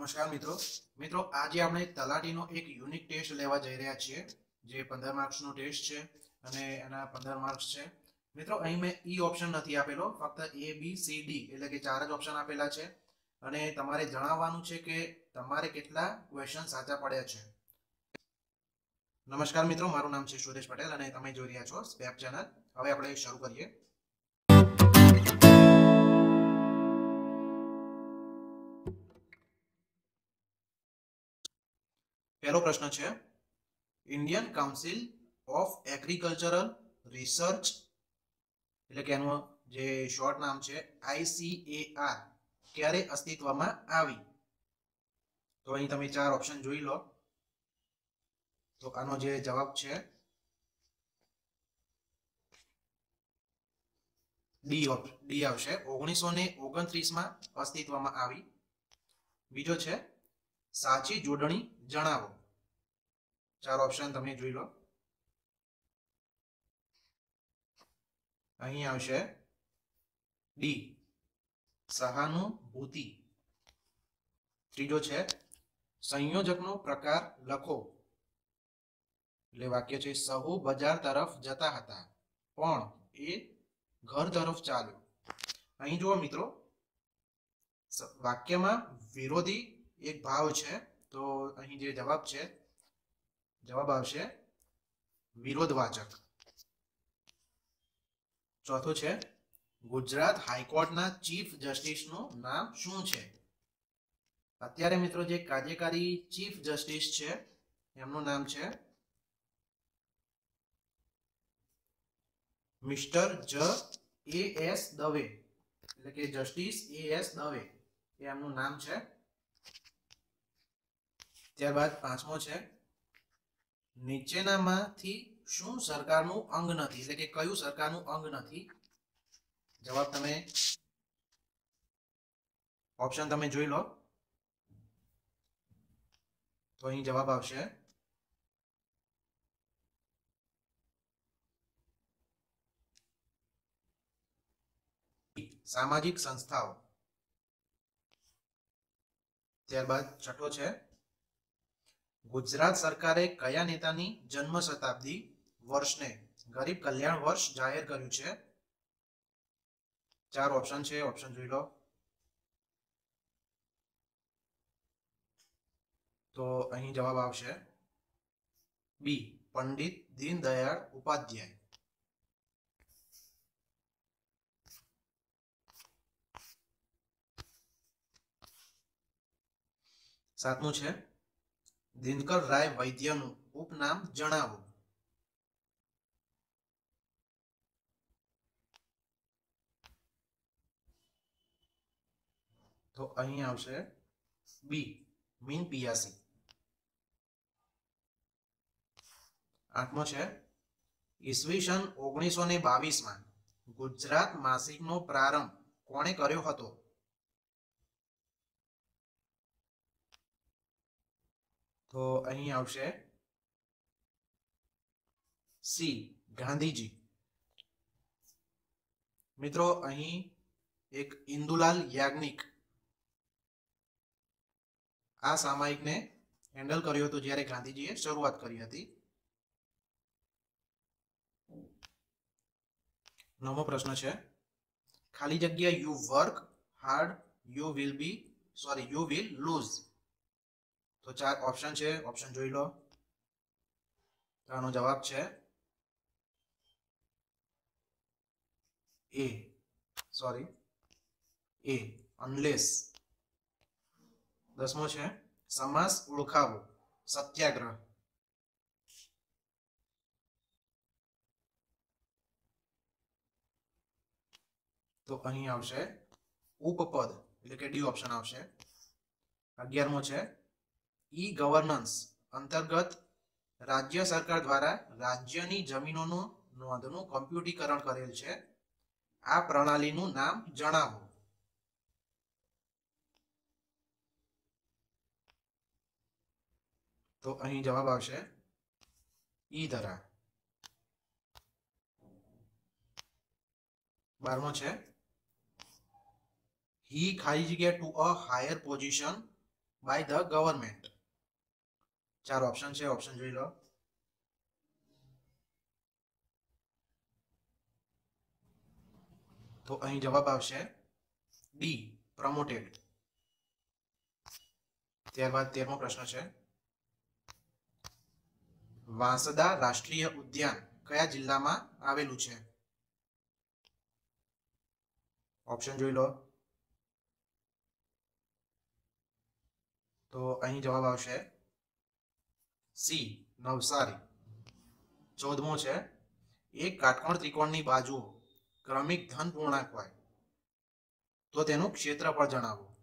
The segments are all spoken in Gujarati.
નમસ્કાર મિત્રો. મિત્રો, આજે આપણે તલાટીનો એક યુનિક ટેસ્ટ લેવા જઈ રહ્યા છીએ, જે પંદર માર્ક્સનો ટેસ્ટ છે અને એના પંદર માર્ક્સ છે. મિત્રો, અહીં મેં ઈ ઓપ્શન નથી આપેલો, ફક્ત એ બી સી ડી એટલે કે ચાર જ ઓપ્શન આપેલા છે. અને તમારે જણાવવાનું છે કે તમારે કેટલા ક્વેશ્ચન સાચા પડ્યા છે. નમસ્કાર મિત્રો, મારું નામ છે સુરેશ પટેલ અને તમે જોઈ રહ્યા છો સ્પેપ ચેનલ હવે આપણે શરૂ કરીએ. પહેલો પ્રશ્ન છે Indian council of agricultural research એટલે કે એનું જે શોર્ટ નામ છે આઈસીએઆર ક્યારે અસ્તિત્વમાં આવી? તો અહીં તમે ચાર ઓપ્શન જોઈ લો. તો આનો જે જવાબ છે ડી ડી આવશે. ઓગણીસો ને ઓગણત્રીસમાં અસ્તિત્વમાં આવી. બીજો છે સાચી જોડણી જણાવો. ચાર ઓપ્શન તમે જોઈ લો. અહીં આવશે ડી સહાનુભૂતિ. ત્રીજો છે સંયોજકનો પ્રકાર લખો. એટલે વાક્ય છે, સહુ બજાર તરફ જતા હતા, પણ એ ઘર તરફ ચાલ્યો. અહીં જુઓ મિત્રો વાક્યમાં વિરોધી એક ભાવ છે, તો અહીં જે જવાબ છે, જવાબ આવશે વિરોધવાચક. ચોથું છે, ગુજરાત હાઈકોર્ટના ચીફ જસ્ટિસનું નામ શું છે? અત્યારે મિત્રો જે કાર્યકારી ચીફ જસ્ટિસ છે, એમનું નામ છે મિસ્ટર જ એ એસ દવે. એટલે કે જસ્ટિસ એ એસ દવે. એ એમનું નામ છે ત્યારબાદ પાંચમો છે, નીચેનામાંથી શું સરકારનું અંગ નથી? એટલે કે કયું સરકારનું અંગ નથી? જવાબ તમે ઓપ્શન તમે જોઈ લો. તો અહીં જવાબ આવશે. સામાજિક સંસ્થાઓ. ત્યારબાદ છઠ્ઠો છે ગુજરાત સરકારે કયા નેતાની જન્મ શતાબ્દી વર્ષને ગરીબ કલ્યાણ વર્ષ જાહેર કર્યું છે? ચાર ઓપ્શન છે, ઓપ્શન જોઈ લો. તો અહીં જવાબ આવશે. બી, પંડિત દીનદયાળ ઉપાધ્યાય. સાતમું છે. દિનકર રાય વૈદ્યનું ઉપનામ જણાવો. તો અહીં આવશે બી, મીન પિયાસી. આઠમો છે, ઈસવીસન ઓગણીસો ને બાવીસમાં ગુજરાત માસિકનો પ્રારંભ કોણે કર્યો હતો? તો અહીં આવશે. સી, ગાંધીજી. મિત્રો, અહીં એક ઇન્દુલાલ યાજ્ઞિક આ સામાયિકને હેન્ડલ કર્યું હતું જ્યારે ગાંધીજીએ શરૂઆત કરી હતી. નવમો પ્રશ્ન છે. ખાલી જગ્યા you work hard you will be sorry you will lose તો ચાર ઓપ્શન છે. ઓપ્શન જોઈ લો. તો જવાબ છે. એ સોરી એ અનલેસ દસમો છે. સમાસ ઓળખાવો. સત્યાગ્રહ. તો અહીં આવશે. ઉપપદ. એટલે કે ડી ઓપ્શન આવશે. અગિયારમો છે. ઈ ગવર્નન્સ અંતર્ગત રાજ્ય સરકાર દ્વારા રાજ્યની જમીનોનું નોંધનું કમ્પ્યુટીકરણ કરેલ છે. આ પ્રણાલીનું નામ જણાવો. તો અહીં જવાબ આવશે ઈ ધરા બારમો છે. હી ખાલી જગ્યા to a higher position by the government ચાર ઓપ્શન છે ઓપ્શન જોઈ લો. તો અહીં જવાબ આવશે ડી પ્રમોટેડ ત્યારબાદ તેરમો પ્રશ્ન છે. વાંસદા રાષ્ટ્રીય ઉદ્યાન કયા જિલ્લામાં આવેલું છે? ઓપ્શન જોઈ લો. તો અહીં જવાબ આવશે સી, નવસારી. ચૌદમો છે, એક કાટકોણ ત્રિકોણની બાજુઓ ક્રમિક ધન પૂર્ણાંક હોય. તો તેનું ક્ષેત્રફળ જણાવો.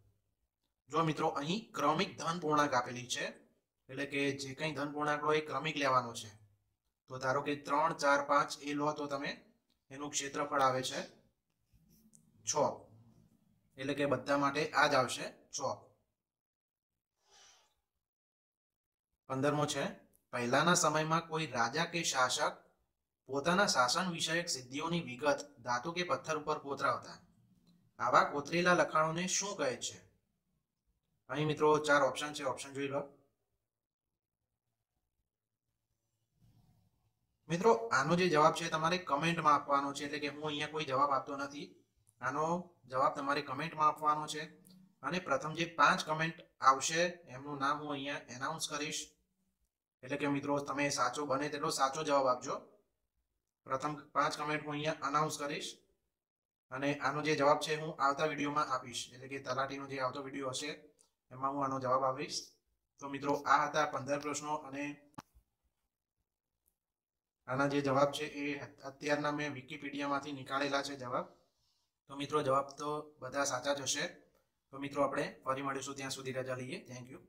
જો મિત્રો, અહીં ક્રમિક ધન પૂર્ણાંક આપેલી છે, એટલે કે જે કંઈ ધન પૂર્ણાંક હોય એ ક્રમિક લેવાનો છે. તો ધારો કે ત્રણ, ચાર, પાંચ એ લો તો તમે એનું ક્ષેત્રફળ આવે છે છ. એટલે કે બધા માટે આ જ આવશે છ. પંદરમો છે. પહેલાના સમયમાં કોઈ રાજા કે શાસક પોતાના શાસન વિષયક સિદ્ધિઓની વિગત, ધાતુ કે પથ્થર ઉપર કોતરાવતા. આવા કોતરેલા લખાણોને શું કહે છે? અહીં મિત્રો ચાર ઓપ્શન છે. ઓપ્શન જોઈ લો. મિત્રો, આનો જે જવાબ છે તમારે કમેન્ટમાં આપવાનો છે. એટલે કે હું અહીંયા કોઈ જવાબ આપતો નથી. આનો જવાબ તમારે કમેન્ટમાં આપવાનો છે. અને પ્રથમ જે પાંચ કમેન્ટ આવશે, એમનું નામ હું અહીંયા એનાઉન્સ કરીશ. એટલે કે મિત્રો, તમે સાચો બને તેટલો સાચો જવાબ આપજો. પ્રથમ પાંચ કમેન્ટ હું અહીંયા અનાઉન્સ કરીશ અને આનો જે જવાબ છે હું આવતા વિડીયોમાં આપીશ. એટલે કે તલાટીનો જે આવતો વીડિયો હશે, એમાં હું આનો જવાબ આપીશ. તો મિત્રો, આ હતા પંદર પ્રશ્નો અને આના જે જવાબ છે એ અત્યારના મેં વિકીપીડિયામાંથી નીકાળેલા છે જવાબ. તો મિત્રો, જવાબ તો બધા સાચા જ હશે. તો મિત્રો, આપણે ફરી મળીશું ત્યાં સુધી રજા લઈએ. Thank you